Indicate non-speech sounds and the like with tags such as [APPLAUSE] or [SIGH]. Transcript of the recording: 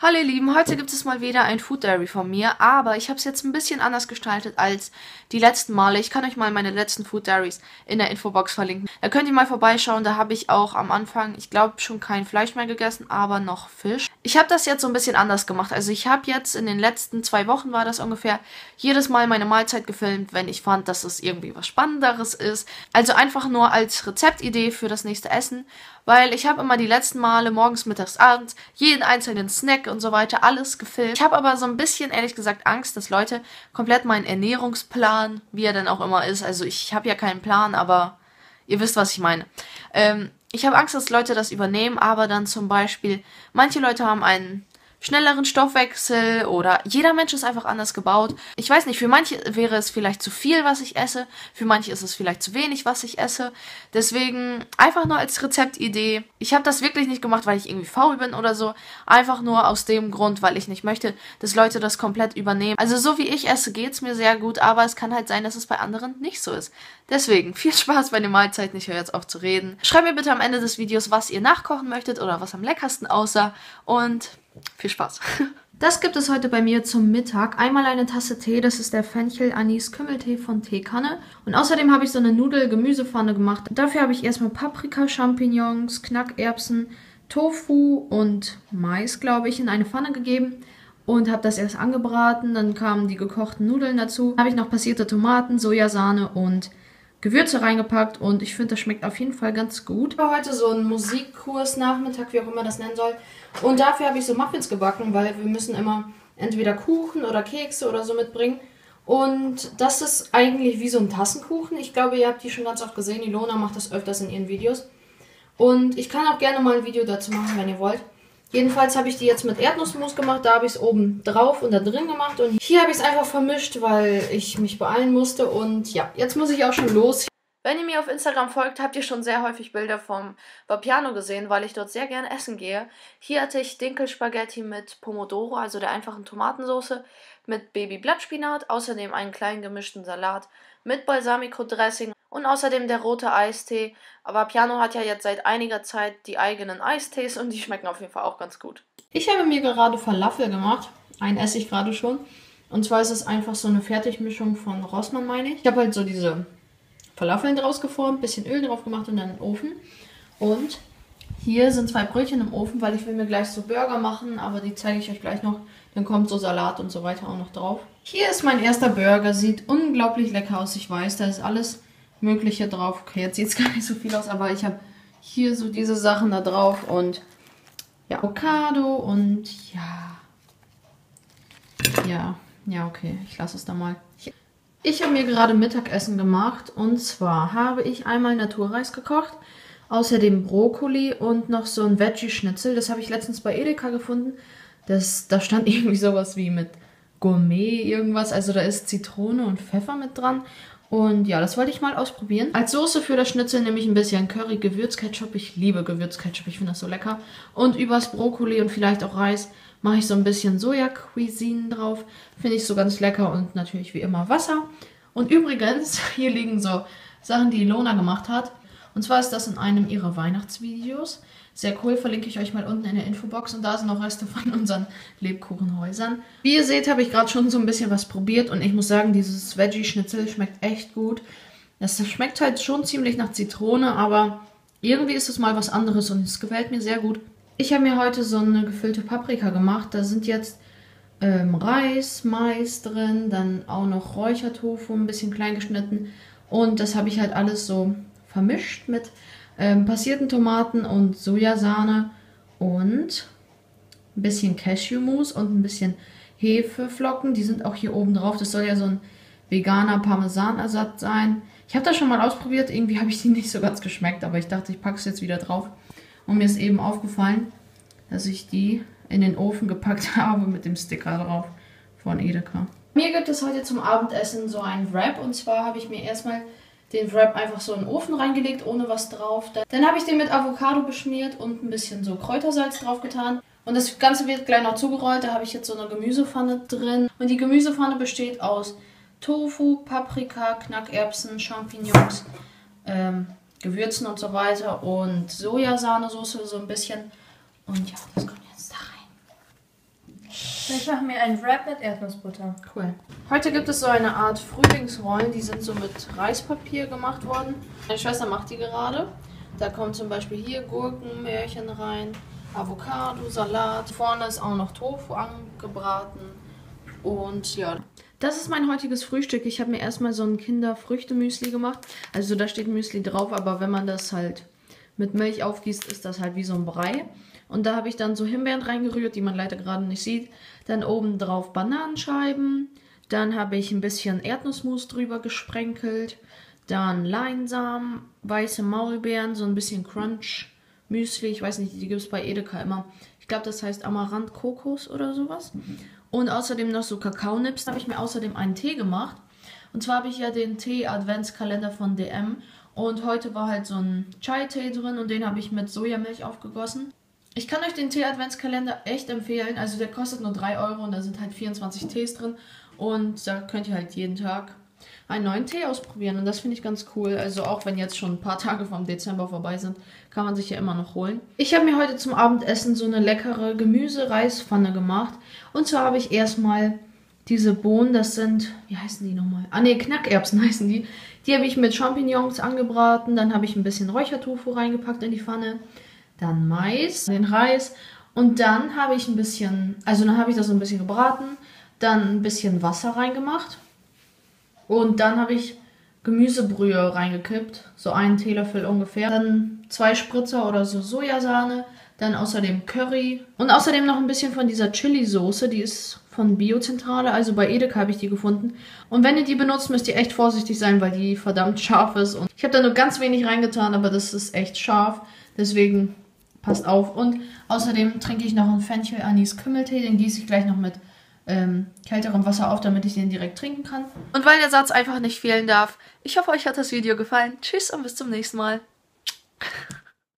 Hallo ihr Lieben, heute gibt es mal wieder ein Food Diary von mir, aber ich habe es jetzt ein bisschen anders gestaltet als die letzten Male. Ich kann euch mal meine letzten Food Diaries in der Infobox verlinken. Da könnt ihr mal vorbeischauen, da habe ich auch am Anfang, ich glaube schon kein Fleisch mehr gegessen, aber noch Fisch. Ich habe das jetzt so ein bisschen anders gemacht. Also ich habe jetzt in den letzten zwei Wochen war das ungefähr, jedes Mal meine Mahlzeit gefilmt, wenn ich fand, dass es irgendwie was Spannenderes ist. Also einfach nur als Rezeptidee für das nächste Essen, weil ich habe immer die letzten Male morgens, mittags, abends jeden einzelnen Snack und so weiter, alles gefilmt. Ich habe aber so ein bisschen, ehrlich gesagt, Angst, dass Leute komplett meinen Ernährungsplan, wie er denn auch immer ist, also ich habe ja keinen Plan, aber ihr wisst, was ich meine. Ähm, ich habe Angst, dass Leute das übernehmen, aber dann zum Beispiel, manche Leute haben einen schnelleren Stoffwechsel oder jeder Mensch ist einfach anders gebaut. Ich weiß nicht, für manche wäre es vielleicht zu viel, was ich esse, für manche ist es vielleicht zu wenig, was ich esse. Deswegen einfach nur als Rezeptidee. Ich habe das wirklich nicht gemacht, weil ich irgendwie faul bin oder so. Einfach nur aus dem Grund, weil ich nicht möchte, dass Leute das komplett übernehmen. Also so wie ich esse, geht's mir sehr gut, aber es kann halt sein, dass es bei anderen nicht so ist. Deswegen viel Spaß bei den Mahlzeiten. Ich höre jetzt auf zu reden. Schreibt mir bitte am Ende des Videos, was ihr nachkochen möchtet oder was am leckersten aussah und viel Spaß. [LAUGHS] Das gibt es heute bei mir zum Mittag. Einmal eine Tasse Tee, das ist der Fenchel-Anis-Kümmeltee von Teekanne. Und außerdem habe ich so eine Nudel-Gemüsepfanne gemacht. Dafür habe ich erstmal Paprika, Champignons, Knackerbsen, Tofu und Mais, glaube ich, in eine Pfanne gegeben und habe das erst angebraten. Dann kamen die gekochten Nudeln dazu. Dann habe ich noch passierte Tomaten, Sojasahne und Gewürze reingepackt und ich finde, das schmeckt auf jeden Fall ganz gut. Ich habe heute so einen Musikkurs Nachmittag, wie auch immer das nennen soll. Und dafür habe ich so Muffins gebacken, weil wir müssen immer entweder Kuchen oder Kekse oder so mitbringen. Und das ist eigentlich wie so ein Tassenkuchen. Ich glaube, ihr habt die schon ganz oft gesehen. Ilona macht das öfters in ihren Videos. Und ich kann auch gerne mal ein Video dazu machen, wenn ihr wollt. Jedenfalls habe ich die jetzt mit Erdnussmus gemacht. Da habe ich es oben drauf und da drin gemacht. Und hier habe ich es einfach vermischt, weil ich mich beeilen musste. Und ja, jetzt muss ich auch schon los. Wenn ihr mir auf Instagram folgt, habt ihr schon sehr häufig Bilder vom Vapiano gesehen, weil ich dort sehr gerne essen gehe. Hier hatte ich Dinkelspaghetti mit Pomodoro, also der einfachen Tomatensauce, mit Babyblattspinat, außerdem einen kleinen gemischten Salat mit Balsamico-Dressing und außerdem der rote Eistee. Aber Piano hat ja jetzt seit einiger Zeit die eigenen Eistees und die schmecken auf jeden Fall auch ganz gut. Ich habe mir gerade Falafel gemacht. Einen esse ich gerade schon. Und zwar ist es einfach so eine Fertigmischung von Rossmann, meine ich. Ich habe halt so diese Falafeln draus geformt, bisschen Öl drauf gemacht und dann in den Ofen. Und hier sind zwei Brötchen im Ofen, weil ich will mir gleich so Burger machen, aber die zeige ich euch gleich noch. Dann kommt so Salat und so weiter auch noch drauf. Hier ist mein erster Burger, sieht unglaublich lecker aus, ich weiß, da ist alles mögliche drauf. Okay, jetzt sieht es [LAUGHS] gar nicht so viel aus, aber ich habe hier so diese Sachen da drauf und ja, Avocado und ja, ja, ja, okay, ich lasse es da mal. Ich, habe mir gerade Mittagessen gemacht und zwar habe ich einmal Naturreis gekocht, außerdem Brokkoli und noch so ein Veggie-Schnitzel. Das habe ich letztens bei Edeka gefunden. Das, da stand [LAUGHS] irgendwie sowas wie mit Gourmet irgendwas. Also da ist Zitrone und Pfeffer mit dran. Und ja, das wollte ich mal ausprobieren. Als Soße für das Schnitzel nehme ich ein bisschen Curry, Gewürzketchup. Ich liebe Gewürzketchup, ich finde das so lecker. Und übers Brokkoli und vielleicht auch Reis mache ich so ein bisschen Soja-Cuisine drauf. Finde ich so ganz lecker und natürlich wie immer Wasser. Und übrigens, [LAUGHS] hier liegen so Sachen, die Ilona gemacht hat. Und zwar ist das in einem ihrer Weihnachtsvideos. Sehr cool, verlinke ich euch mal unten in der Infobox. Und da sind noch Reste von [LAUGHS] unseren Lebkuchenhäusern. Wie ihr seht, habe ich gerade schon so ein bisschen was probiert. Und ich muss sagen, dieses Veggie-Schnitzel schmeckt echt gut. Das schmeckt halt schon ziemlich nach Zitrone, aber irgendwie ist es mal was anderes und es gefällt mir sehr gut. Ich habe mir heute so eine gefüllte Paprika gemacht. Da sind jetzt ähm, Reis, Mais drin, dann auch noch Räuchertofu, ein bisschen klein geschnitten. Und das habe ich halt alles so vermischt mit ähm, passierten Tomaten und Sojasahne und ein bisschen Cashewmus und ein bisschen Hefeflocken. Die sind auch hier oben drauf. Das soll ja so ein veganer Parmesanersatz sein. Ich habe das schon mal ausprobiert. Irgendwie habe ich die [LAUGHS] nicht so ganz geschmeckt, aber ich dachte, ich packe es jetzt wieder drauf. Und mir ist eben aufgefallen, dass ich die in den Ofen gepackt [LAUGHS] habe mit dem Sticker drauf von Edeka. Mir gibt es heute zum Abendessen so ein Wrap und zwar habe ich mir erstmal den Wrap einfach so in den Ofen reingelegt, ohne was drauf. Dann habe ich den mit Avocado beschmiert und ein bisschen so Kräutersalz drauf getan. Und das Ganze wird gleich noch zugerollt. Da habe ich jetzt so eine Gemüsepfanne drin. Und die Gemüsepfanne besteht aus Tofu, Paprika, Knackerbsen, Champignons, ähm, Gewürzen und so weiter und Sojasahnesoße so ein bisschen. Und ja, das kommt. Ich mache mir einen Wrap mit Erdnussbutter. Cool. Heute gibt es so eine Art Frühlingsrollen, die sind so mit Reispapier gemacht worden. Meine Schwester macht die gerade. Da kommen zum Beispiel hier Gurken, Märchen rein, Avocado, Salat. Vorne ist auch noch Tofu angebraten. Und ja, das ist mein heutiges Frühstück. Ich habe mir erstmal so ein Kinderfrüchte-Müsli gemacht. Also da steht Müsli drauf, aber wenn man das halt mit Milch aufgießt, ist das halt wie so ein Brei. Und da habe ich dann so Himbeeren reingerührt, die man leider gerade nicht sieht. Dann oben drauf Bananenscheiben. Dann habe ich ein bisschen Erdnussmus drüber gesprenkelt. Dann Leinsamen, weiße Maulbeeren, so ein bisschen Crunch. Müsli, ich weiß nicht, die gibt es bei Edeka immer. Ich glaube, das heißt Amaranth Kokos oder sowas. Und außerdem noch so Kakaonips. Da habe ich mir außerdem einen Tee gemacht. Und zwar habe ich ja den Tee-Adventskalender von DM. Und heute war halt so ein Chai-Tee drin und den habe ich mit Sojamilch aufgegossen. Ich kann euch den Tee-Adventskalender echt empfehlen. Also der kostet nur 3 Euro und da sind halt 24 Tees drin. Und da könnt ihr halt jeden Tag einen neuen Tee ausprobieren. Und das finde ich ganz cool. Also auch wenn jetzt schon ein paar Tage vom Dezember vorbei sind, kann man sich ja immer noch holen. Ich habe mir heute zum Abendessen so eine leckere Gemüse-Reispfanne gemacht. Und zwar habe ich erstmal diese Bohnen, das sind, wie heißen die nochmal? Ah ne, Knackerbsen [LAUGHS] heißen die. Die habe ich mit Champignons angebraten. Dann habe ich ein bisschen Räuchertofu reingepackt in die Pfanne. Dann Mais, den Reis. Und dann habe ich ein bisschen, also dann habe ich das so ein bisschen gebraten. Dann ein bisschen Wasser reingemacht. Und dann habe ich Gemüsebrühe reingekippt. So einen Teelöffel ungefähr. Dann zwei Spritzer oder so Sojasahne. Dann außerdem Curry. Und außerdem noch ein bisschen von dieser Chili-Soße. Die ist von Biozentrale. Also bei Edeka habe ich die gefunden. Und wenn ihr die benutzt, müsst ihr echt vorsichtig sein, weil die verdammt scharf ist. Und ich habe da nur ganz wenig reingetan, aber das ist echt scharf. Deswegen passt auf. Und außerdem trinke ich noch einen Fenchel-Anis-Kümmeltee. Den gieße ich gleich noch mit ähm, kälterem Wasser auf, damit ich den direkt trinken kann. Und weil der Satz einfach nicht fehlen darf, ich hoffe, euch hat das Video gefallen. Tschüss und bis zum nächsten Mal.